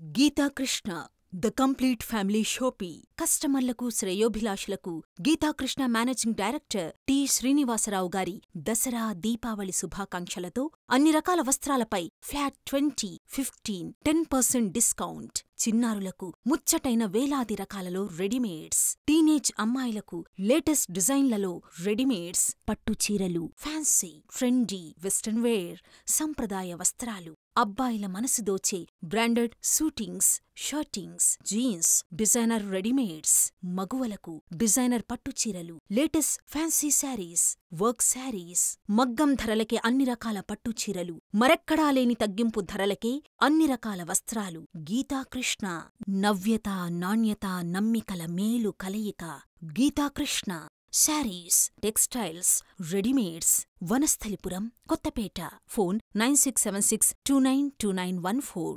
Geethakrishna the complete family shoppe. కస్టమర్లకు శ్రేయోభిలాషులకు Geethakrishna managing director T. Srinivasarao గారి దసరా దీపావళి శుభాకాంక్షలతో అన్ని రకాల వస్త్రాలపై flat twenty fifteen ten percent discount. చిన్నారులకు ముచ్చటైన వేలాది రకాలలో రెడీమేడ్స్ టీనేజ్ అమ్మాయిలకు లేటెస్ట్ డిజైన్లలో రెడీమేడ్స్ పట్టు చీరలు ఫ్యాన్సీ ట్రెండీ వెస్టర్న్ వేర్ సంప్రదాయ వస్త్రాలు అబ్బాయిల మనసు దోచే branded suitings shirtings jeans designer readymades మగువలకు designer పట్టు చీరలు latest fancy sarees work sarees మగ్గం ధరలకే అన్ని రకాల పట్టు చీరలు మరెక్కడా లేని తగ్గింపు ధరలకే అన్ని రకాల వస్త్రాలు. గీతాకృష్ణ నవ్యత నాణ్యత నమ్మికల మేలు కలయిక. Geethakrishna sarees textiles readymades. Vanasthalipuram Kothapet. Phone nine six seven six two nine two nine one four.